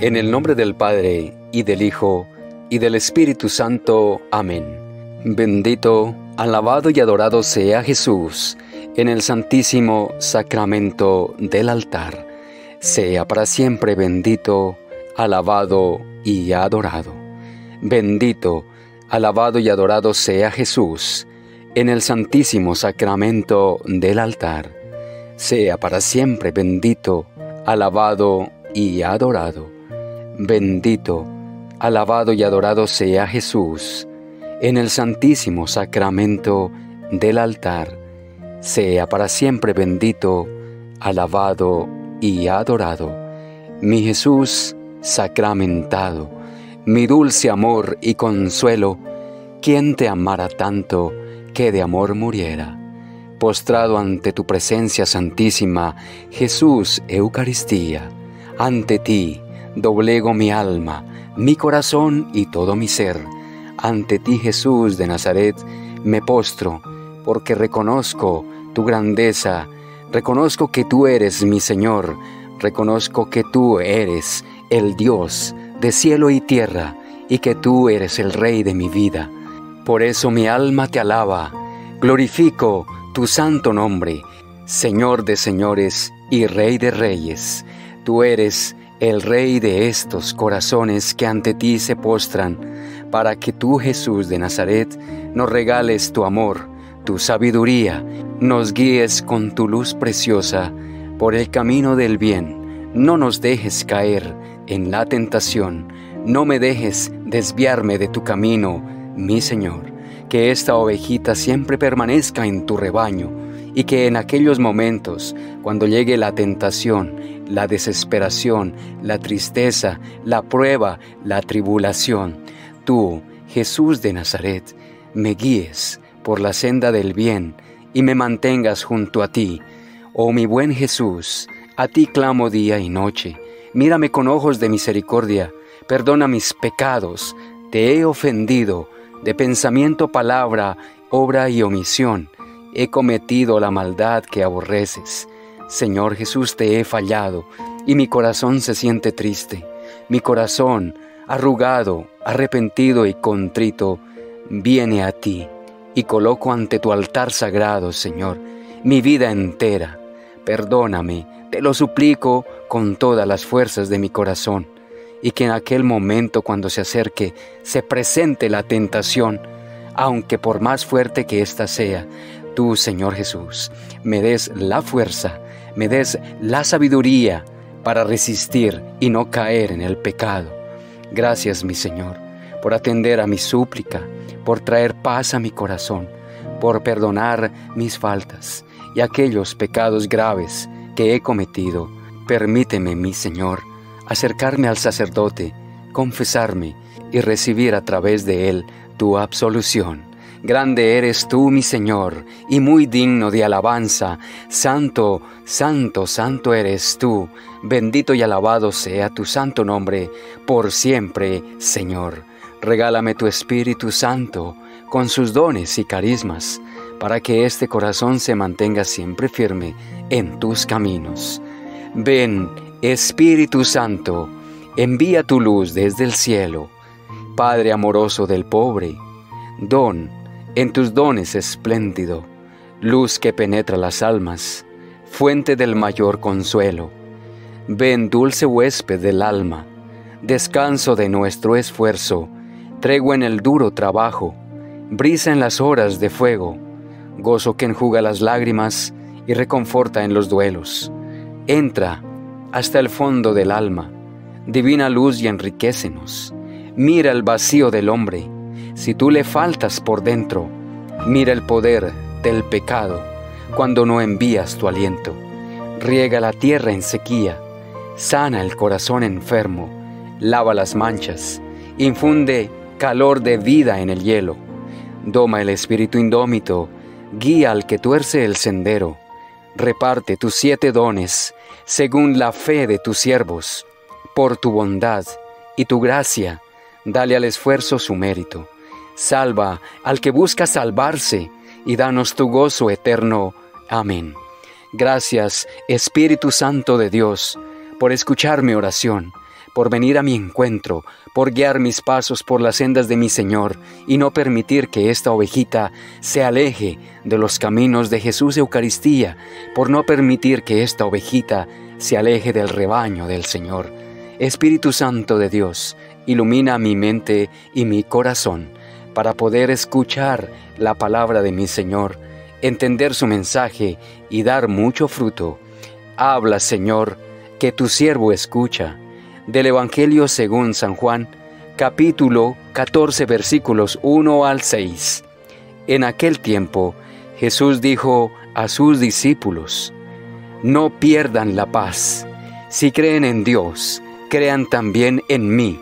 En el nombre del Padre, y del Hijo, y del Espíritu Santo. Amén. Bendito, alabado y adorado sea Jesús en el santísimo sacramento del altar. Sea para siempre bendito, alabado y adorado. Bendito, alabado y adorado sea Jesús en el santísimo sacramento del altar. Sea para siempre bendito, alabado y adorado. Bendito, alabado y adorado sea Jesús en el santísimo sacramento del altar. Sea para siempre bendito, alabado y adorado. Mi Jesús sacramentado, mi dulce amor y consuelo, ¿quién te amara tanto que de amor muriera? Postrado ante tu presencia santísima, Jesús Eucaristía, ante ti, doblego mi alma, mi corazón y todo mi ser. Ante ti Jesús de Nazaret me postro, porque reconozco tu grandeza, reconozco que tú eres mi Señor, reconozco que tú eres el Dios de cielo y tierra, y que tú eres el Rey de mi vida. Por eso mi alma te alaba, glorifico tu santo nombre, Señor de señores y Rey de reyes. Tú eres el Rey de estos corazones que ante ti se postran, para que tú, Jesús de Nazaret, nos regales tu amor, tu sabiduría, nos guíes con tu luz preciosa por el camino del bien. No nos dejes caer en la tentación, no me dejes desviarme de tu camino, mi Señor. Que esta ovejita siempre permanezca en tu rebaño y que en aquellos momentos, cuando llegue la tentación, la desesperación, la tristeza, la prueba, la tribulación, tú, Jesús de Nazaret, me guíes por la senda del bien y me mantengas junto a ti. Oh mi buen Jesús, a ti clamo día y noche. Mírame con ojos de misericordia, perdona mis pecados, te he ofendido, de pensamiento, palabra, obra y omisión he cometido la maldad que aborreces. Señor Jesús, te he fallado y mi corazón se siente triste. Mi corazón, arrugado, arrepentido y contrito, viene a ti y coloco ante tu altar sagrado, Señor, mi vida entera. Perdóname, te lo suplico con todas las fuerzas de mi corazón, y que en aquel momento cuando se acerque se presente la tentación, aunque por más fuerte que ésta sea, tú, Señor Jesús, me des la fuerza, me des la sabiduría para resistir y no caer en el pecado. Gracias, mi Señor, por atender a mi súplica, por traer paz a mi corazón, por perdonar mis faltas y aquellos pecados graves que he cometido. Permíteme, mi Señor, acercarme al sacerdote, confesarme y recibir a través de él tu absolución. Grande eres tú, mi Señor, y muy digno de alabanza. Santo, santo, santo eres tú. Bendito y alabado sea tu santo nombre, por siempre, Señor. Regálame tu Espíritu Santo, con sus dones y carismas, para que este corazón se mantenga siempre firme en tus caminos. Ven, Espíritu Santo, envía tu luz desde el cielo. Padre amoroso del pobre, don en tus dones espléndido, luz que penetra las almas, fuente del mayor consuelo. Ven, dulce huésped del alma, descanso de nuestro esfuerzo, tregua en el duro trabajo, brisa en las horas de fuego, gozo que enjuga las lágrimas y reconforta en los duelos. Entra hasta el fondo del alma, divina luz y enriquecenos. Mira el vacío del hombre, si tú le faltas por dentro, mira el poder del pecado cuando no envías tu aliento. Riega la tierra en sequía, sana el corazón enfermo, lava las manchas, infunde calor de vida en el hielo, doma el espíritu indómito, guía al que tuerce el sendero, reparte tus siete dones según la fe de tus siervos, por tu bondad y tu gracia, dale al esfuerzo su mérito Salva al que busca salvarse y danos tu gozo eterno. Amén. Gracias, Espíritu Santo de Dios, por escuchar mi oración. por venir a mi encuentro, por guiar mis pasos por las sendas de mi Señor y no permitir que esta ovejita se aleje de los caminos de Jesús Eucaristía, por no permitir que esta ovejita se aleje del rebaño del Señor. Espíritu Santo de Dios, ilumina mi mente y mi corazón para poder escuchar la palabra de mi Señor, entender su mensaje y dar mucho fruto. Habla, Señor, que tu siervo escucha. Del Evangelio según San Juan, capítulo 14 versículos 1 al 6. En aquel tiempo Jesús dijo a sus discípulos, No pierdan la paz. Si creen en Dios, crean también en mí.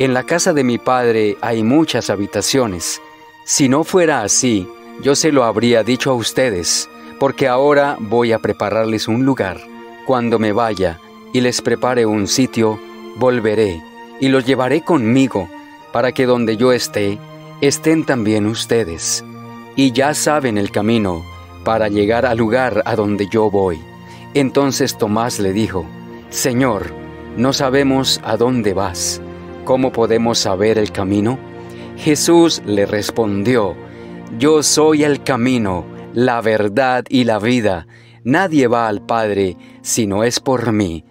En la casa de mi Padre hay muchas habitaciones. Si no fuera así, yo se lo habría dicho a ustedes, porque ahora voy a prepararles un lugar. Cuando me vaya y les prepare un sitio, volveré y los llevaré conmigo, para que donde yo esté, estén también ustedes. Y ya saben el camino para llegar al lugar a donde yo voy. Entonces Tomás le dijo, Señor, no sabemos a dónde vas ¿Cómo podemos saber el camino? Jesús le respondió, Yo soy el camino, la verdad y la vida. Nadie va al Padre si no es por mí.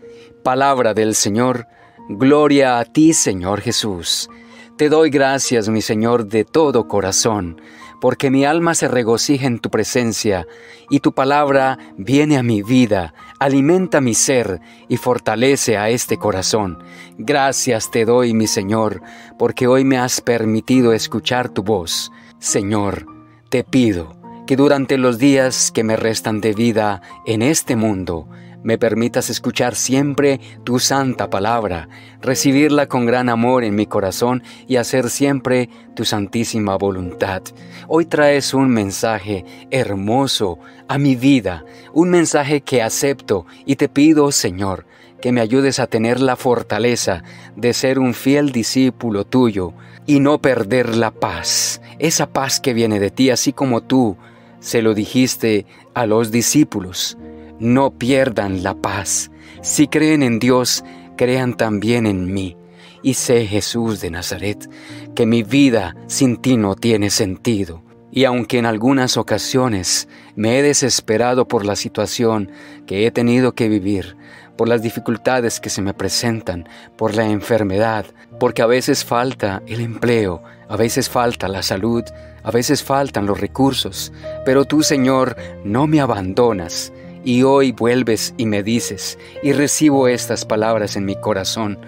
Palabra del Señor, gloria a ti Señor Jesús. Te doy gracias, mi Señor, de todo corazón porque mi alma se regocija en tu presencia, y tu palabra viene a mi vida, alimenta mi ser y fortalece a este corazón. Gracias te doy, mi Señor, porque hoy me has permitido escuchar tu voz. Señor, te pido que durante los días que me restan de vida en este mundo, me permitas escuchar siempre tu santa palabra, recibirla con gran amor en mi corazón y hacer siempre tu santísima voluntad. Hoy traes un mensaje hermoso a mi vida, un mensaje que acepto y te pido, Señor, que me ayudes a tener la fortaleza de ser un fiel discípulo tuyo y no perder la paz, esa paz que viene de ti, así como tú se lo dijiste a los discípulos no pierdan la paz. Si creen en Dios, crean también en mí. Y sé, Jesús de Nazaret, que mi vida sin ti no tiene sentido. Y aunque en algunas ocasiones me he desesperado por la situación que he tenido que vivir, por las dificultades que se me presentan, por la enfermedad, porque a veces falta el empleo, a veces falta la salud, a veces faltan los recursos, pero tú, Señor, no me abandonas y hoy vuelves y me dices, y recibo estas palabras en mi corazón,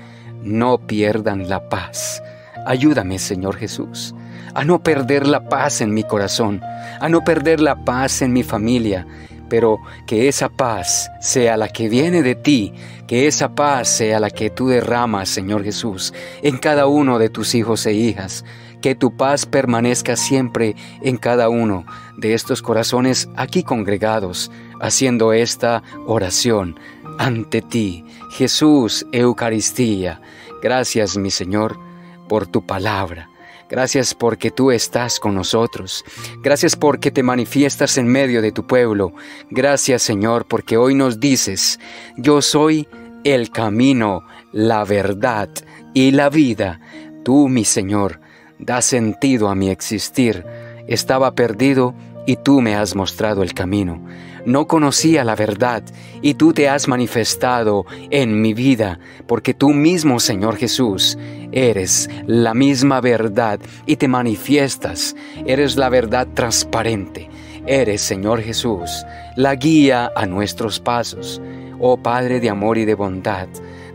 no pierdan la paz. Ayúdame, Señor Jesús, a no perder la paz en mi corazón, a no perder la paz en mi familia, pero que esa paz sea la que viene de ti, que esa paz sea la que tú derramas, Señor Jesús, en cada uno de tus hijos e hijas, que tu paz permanezca siempre en cada uno de estos corazones aquí congregados, haciendo esta oración ante ti, Jesús Eucaristía. Gracias, mi Señor, por tu palabra. Gracias porque tú estás con nosotros. Gracias porque te manifiestas en medio de tu pueblo. Gracias, Señor, porque hoy nos dices, yo soy el camino, la verdad y la vida. Tú, mi Señor, da sentido a mi existir. Estaba perdido y tú me has mostrado el camino. No conocía la verdad y tú te has manifestado en mi vida, porque tú mismo, Señor Jesús, eres la misma verdad y te manifiestas. Eres la verdad transparente. Eres, Señor Jesús, la guía a nuestros pasos. Oh Padre de amor y de bondad,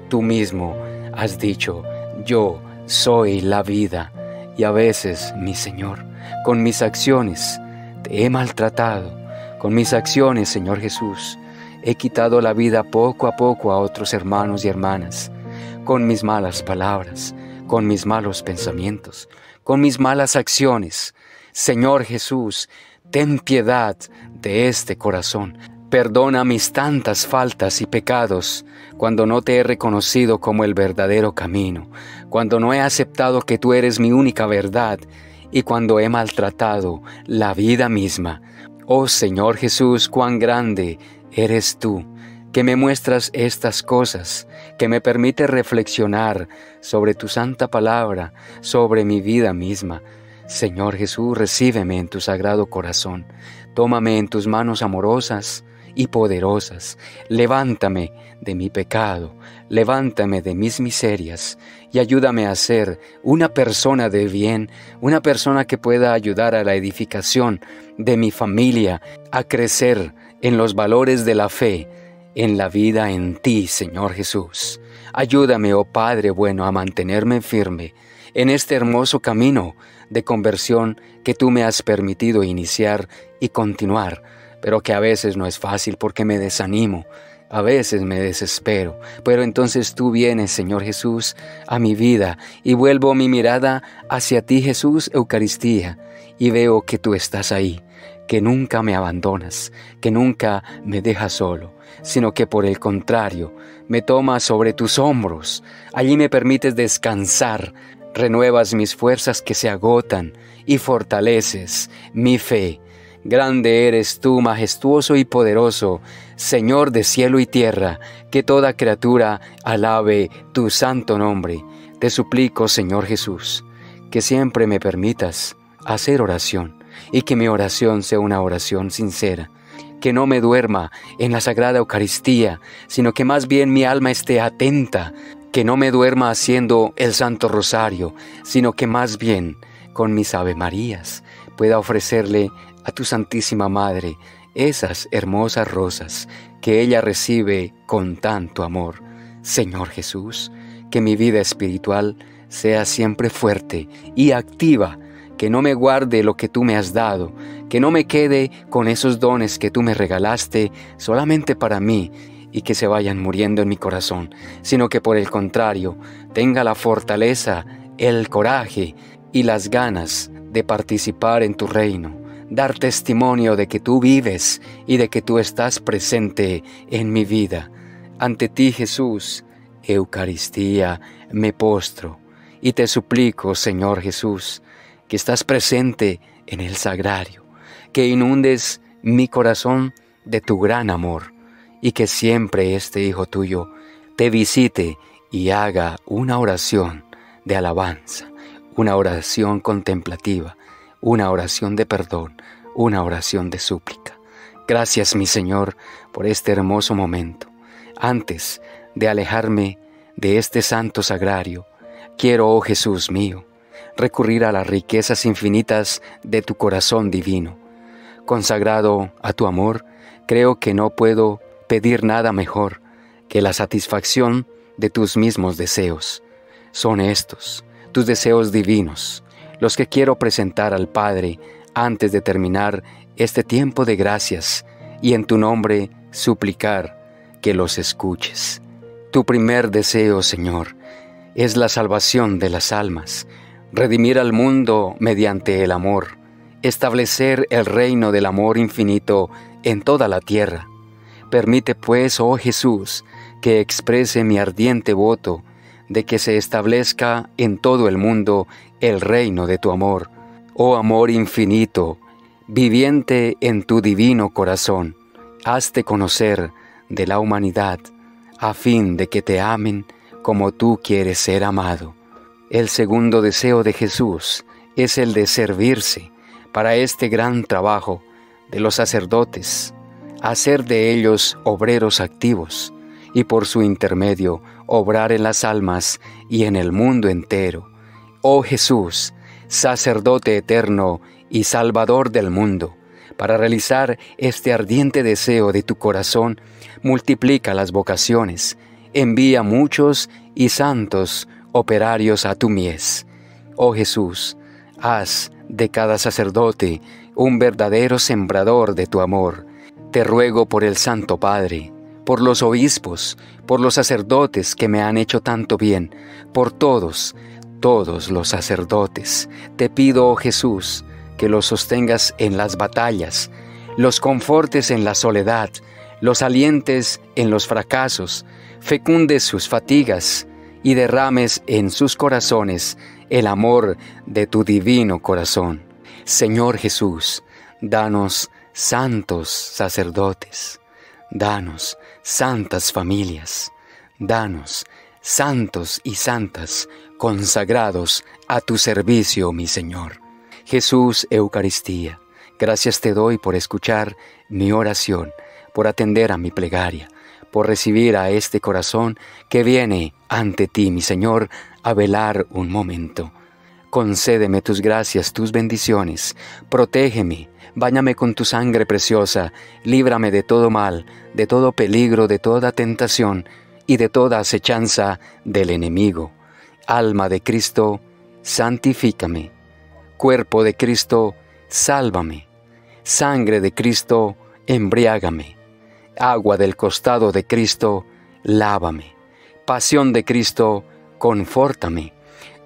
tú mismo has dicho, yo soy la vida. Y a veces, mi Señor, con mis acciones, te he maltratado. Con mis acciones, Señor Jesús, he quitado la vida poco a poco a otros hermanos y hermanas. Con mis malas palabras, con mis malos pensamientos, con mis malas acciones. Señor Jesús, ten piedad de este corazón. Perdona mis tantas faltas y pecados cuando no te he reconocido como el verdadero camino, cuando no he aceptado que tú eres mi única verdad y cuando he maltratado la vida misma. Oh Señor Jesús, cuán grande eres tú que me muestras estas cosas, que me permite reflexionar sobre tu santa palabra, sobre mi vida misma. Señor Jesús, recíbeme en tu sagrado corazón, tómame en tus manos amorosas y poderosas, levántame de mi pecado, levántame de mis miserias y ayúdame a ser una persona de bien, una persona que pueda ayudar a la edificación de mi familia, a crecer en los valores de la fe, en la vida en ti, Señor Jesús. Ayúdame, oh Padre bueno, a mantenerme firme en este hermoso camino de conversión que tú me has permitido iniciar y continuar, pero que a veces no es fácil porque me desanimo, a veces me desespero, pero entonces tú vienes, Señor Jesús, a mi vida y vuelvo mi mirada hacia ti, Jesús, Eucaristía, y veo que tú estás ahí, que nunca me abandonas, que nunca me dejas solo, sino que por el contrario, me tomas sobre tus hombros, allí me permites descansar, renuevas mis fuerzas que se agotan y fortaleces mi fe. Grande eres tú, majestuoso y poderoso, Señor de cielo y tierra, que toda criatura alabe tu santo nombre. Te suplico, Señor Jesús, que siempre me permitas hacer oración y que mi oración sea una oración sincera, que no me duerma en la Sagrada Eucaristía, sino que más bien mi alma esté atenta, que no me duerma haciendo el Santo Rosario, sino que más bien con mis Ave Marías pueda ofrecerle a tu Santísima Madre esas hermosas rosas que ella recibe con tanto amor. Señor Jesús, que mi vida espiritual sea siempre fuerte y activa, que no me guarde lo que tú me has dado, que no me quede con esos dones que tú me regalaste solamente para mí y que se vayan muriendo en mi corazón, sino que por el contrario tenga la fortaleza, el coraje y las ganas de participar en tu reino, dar testimonio de que tú vives y de que tú estás presente en mi vida. Ante ti Jesús, Eucaristía, me postro y te suplico, Señor Jesús, que estás presente en el sagrario, que inundes mi corazón de tu gran amor y que siempre este Hijo tuyo te visite y haga una oración de alabanza, una oración contemplativa, una oración de perdón, una oración de súplica. Gracias, mi Señor, por este hermoso momento. Antes de alejarme de este santo sagrario, quiero, oh Jesús mío, recurrir a las riquezas infinitas de tu corazón divino. Consagrado a tu amor, creo que no puedo pedir nada mejor que la satisfacción de tus mismos deseos. Son estos, tus deseos divinos, los que quiero presentar al Padre antes de terminar este tiempo de gracias y en tu nombre suplicar que los escuches. Tu primer deseo, Señor, es la salvación de las almas, redimir al mundo mediante el amor, establecer el reino del amor infinito en toda la tierra. Permite pues, oh Jesús, que exprese mi ardiente voto de que se establezca en todo el mundo el reino de tu amor, oh amor infinito, viviente en tu divino corazón. Hazte conocer de la humanidad, a fin de que te amen como tú quieres ser amado. El segundo deseo de Jesús es el de servirse para este gran trabajo de los sacerdotes, hacer de ellos obreros activos y por su intermedio obrar en las almas y en el mundo entero. Oh Jesús, sacerdote eterno y salvador del mundo, para realizar este ardiente deseo de tu corazón, multiplica las vocaciones, envía muchos y santos operarios a tu mies. Oh Jesús, haz de cada sacerdote un verdadero sembrador de tu amor. Te ruego por el Santo Padre, por los obispos, por los sacerdotes que me han hecho tanto bien, por todos, todos los sacerdotes. Te pido, oh Jesús, que los sostengas en las batallas, los confortes en la soledad, los alientes en los fracasos, fecundes sus fatigas, y derrames en sus corazones el amor de tu divino corazón. Señor Jesús, danos santos sacerdotes, danos santas familias, danos santos y santas consagrados a tu servicio, mi Señor. Jesús Eucaristía, gracias te doy por escuchar mi oración, por atender a mi plegaria, por recibir a este corazón que viene ante ti, mi Señor, a velar un momento. Concédeme tus gracias, tus bendiciones, protégeme, báñame con tu sangre preciosa, líbrame de todo mal, de todo peligro, de toda tentación y de toda acechanza del enemigo. Alma de Cristo, santifícame. Cuerpo de Cristo, sálvame. Sangre de Cristo, embriágame. Agua del costado de Cristo, lávame. Pasión de Cristo, confórtame.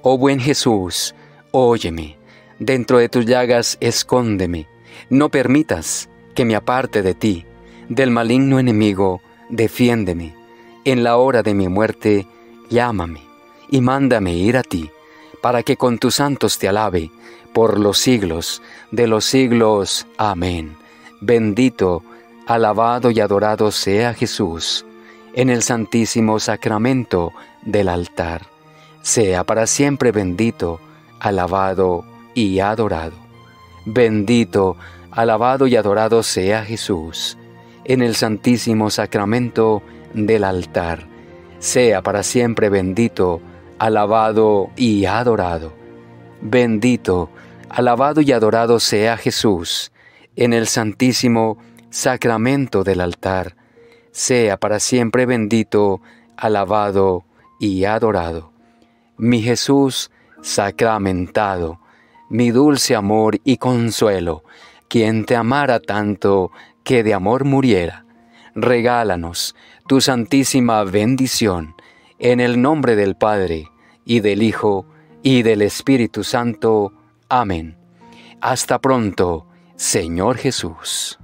Oh buen Jesús, óyeme. Dentro de tus llagas, escóndeme no permitas que me aparte de ti, del maligno enemigo, defiéndeme. En la hora de mi muerte, llámame y mándame ir a ti, para que con tus santos te alabe por los siglos de los siglos. Amén. Bendito, alabado y adorado sea Jesús en el santísimo sacramento del altar. Sea para siempre bendito, alabado y adorado. Bendito, alabado y adorado sea Jesús en el santísimo sacramento del altar. Sea para siempre bendito, alabado y adorado. Bendito, alabado y adorado sea Jesús en el santísimo sacramento del altar. Sea para siempre bendito, alabado y adorado. Mi Jesús sacramentado mi dulce amor y consuelo, quien te amara tanto que de amor muriera. Regálanos tu santísima bendición, en el nombre del Padre, y del Hijo, y del Espíritu Santo. Amén. Hasta pronto, Señor Jesús.